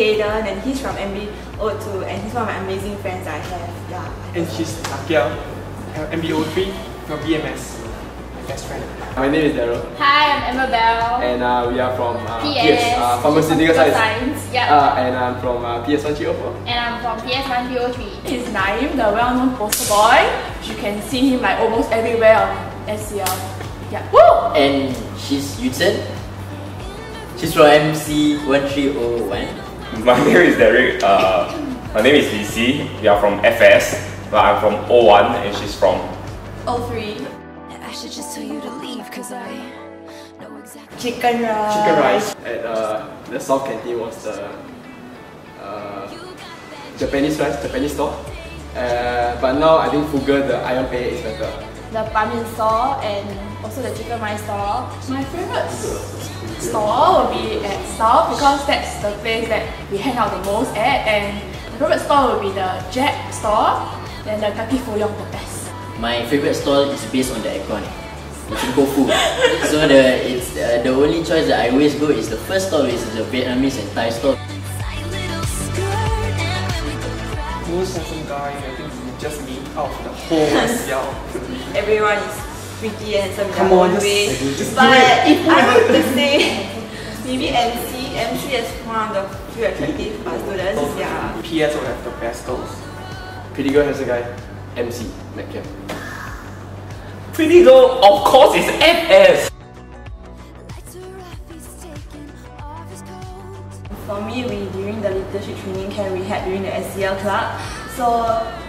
Kaden and he's from MBO2 and he's one of my amazing friends I have. Yeah. And she's Nakia, MBO3 from BMS, my best friend. My name is Daryl. Hi, I'm Emma Bell. And uh, we are from uh, PS, uh, Pharmaceutical Science. Science. Yeah. Uh, and I'm from uh, PS1304. and I'm from PS1 PO3. He's Naim, the well-known poster boy. You can see him like almost everywhere on SCL. Yeah. Woo! And she's Yutsen. She's from MC 1301. My name is Derek. Uh, my name is VC. We are from FS. But I'm from O1 and she's from O3. I should just tell you to leave because I know exactly. Chicken rice. Chicken rice at uh, the South Canteen was the uh, Japanese rice, Japanese store. Uh, but now I think Fuga, the ayam penyet is better. The Pamin store and also the chicken rice store. My favorite store will be at South because that's the place that we hang out the most at and my favorite store will be the Jack store and the Kaki Foyong the best. My favorite stall is based on the aircon. It's in Koufu. so the it's uh, the only choice that I always go is the first stall is the Vietnamese and Thai stall. Little skirt and when we go cry. Most handsome guy, I think he just me out of the whole SCL. Everyone is pretty and handsome in Come on, just- way. just but. I would to say maybe MC. MC is one of the few attractive students. Oh. Yeah. PS will have the best girls. Pretty girl has a guy, MC, Metcalf. Pretty Girl, of course, is FS. Lights are off, he's taking off his coat. For me, we during the leadership training camp we had during the SCL club, so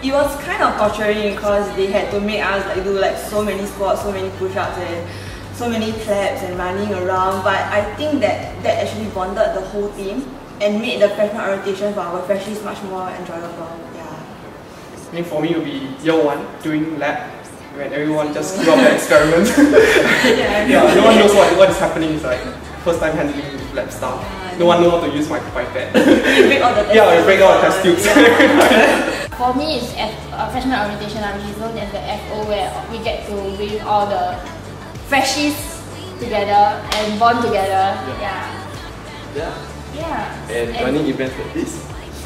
it was kind of torturing because they had to make us like do like so many squats, so many push-ups, and so many claps and running around. But I think that that actually bonded the whole team and made the freshman orientation for our freshies much more enjoyable. Yeah. I think for me it would be year one doing lab when everyone just give up their experiment. Yeah. yeah, no one knows what, what is happening. It's like first time handling lab stuff. No one knows how to use my pipette. You break all the test yeah, we break all the test tubes. Yeah. For me, it's F, uh, freshman orientation, is known as the FO, where we get to bring all the freshies together and bond together. Yeah. Yeah. Yeah. And running events like this.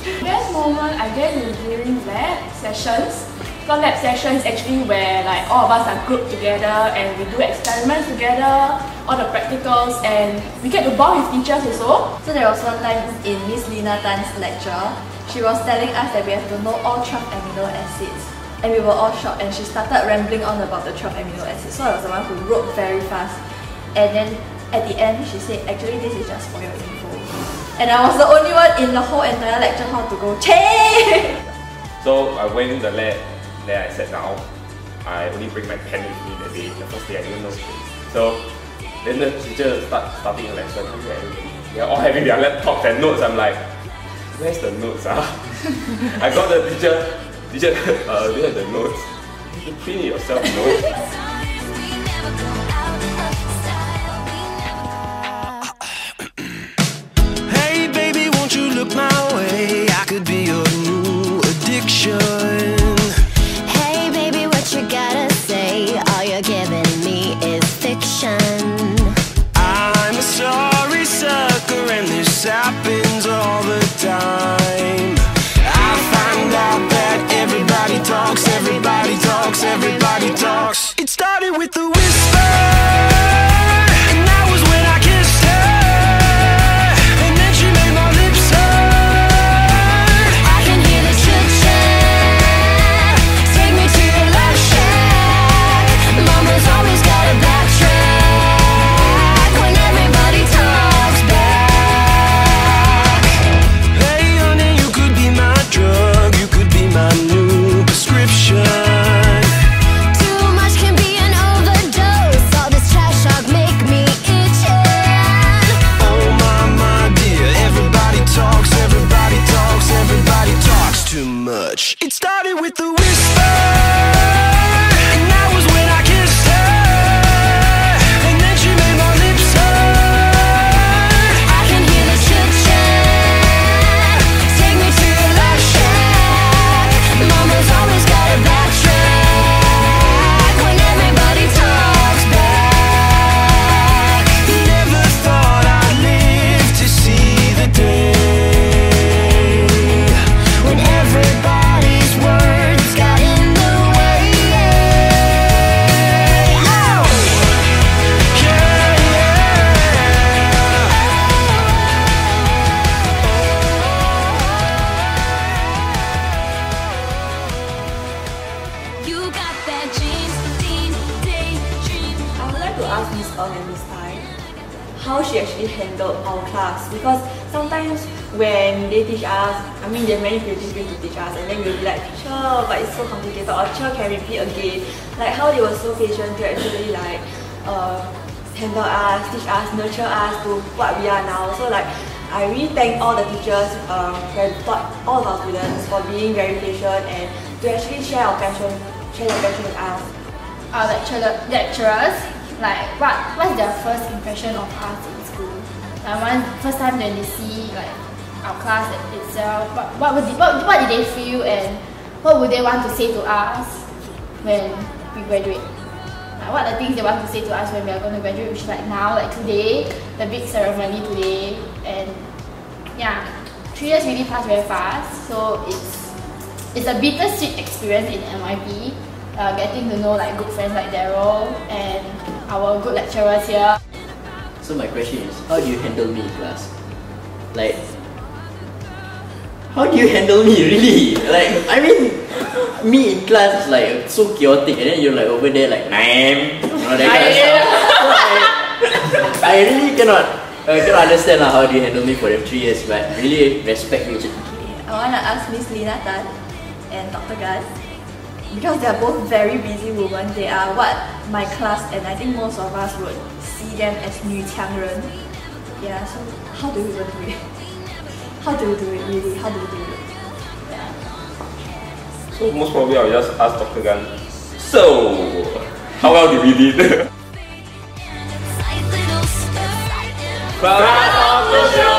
Best moment I guess is during lab sessions. Because lab session is actually where like all of us are grouped together and we do experiments together, all the practicals and we get to bond with teachers also. So there was one time in Miss Lina Tan's lecture, she was telling us that we have to know all 12 amino acids. And we were all shocked and she started rambling on about the 12 amino acids. So I was the one who wrote very fast. And then at the end she said, actually this is just for your info. And I was the only one in the whole entire lecture hall to go, Che! So I went in the lab, then I sat down. I only bring my pen with me that day. The first day I didn't know shit. So then the teacher start starting a lesson. Look at everybody. They're all having their laptops and notes. I'm like, where's the notes? Ah? I got the teacher, teacher, uh, do you have the notes? You print it yourself, no? And Miss Tai how she actually handled our class because sometimes when they teach us, I mean there are many creative ways to teach us and then we'll be like, sure, but it's so complicated or sure can repeat again. Like how they were so patient to actually like uh, handle us, teach us, nurture us to what we are now. So like I really thank all the teachers um, who have taught all of our students for being very patient and to actually share our passion, share their passion with us. Our lecturer, lecturers, like what what's their first impression of us in school? Like one first time when they see like our class itself, what what would what, what did they feel and what would they want to say to us when we graduate? Like what are the things they want to say to us when we are going to graduate, which is like now, like today, the big ceremony today, and yeah, three years really passed very fast, so it's it's a bittersweet experience in NYP, uh, getting to know like good friends like Daryl and our good lecturers here. So my question is, how do you handle me in class? Like, how do you handle me really? Like, I mean, me in class is like so chaotic, and then you're like over there like name, you know that kind of stuff. So I, I really cannot, uh, cannot understand lah how do you handle me for the three years, but really respect you. I wanna ask Miss Lina Tan and Dr. Gan because they are both very busy women. They are what my class and I think most of us would see them as 女强人. Yeah, so how do you even do it? How do you do it really? How do you do it? So most probably I'll just ask Dr. Gan. So, how well did we did? Class of the show!